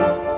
Jericho.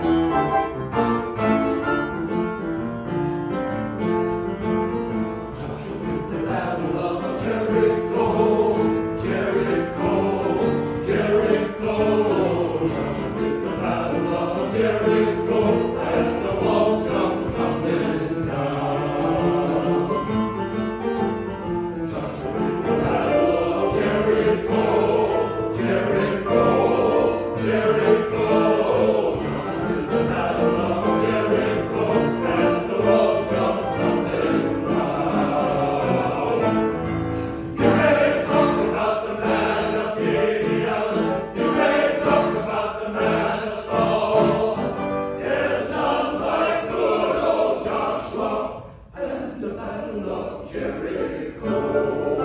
Jericho.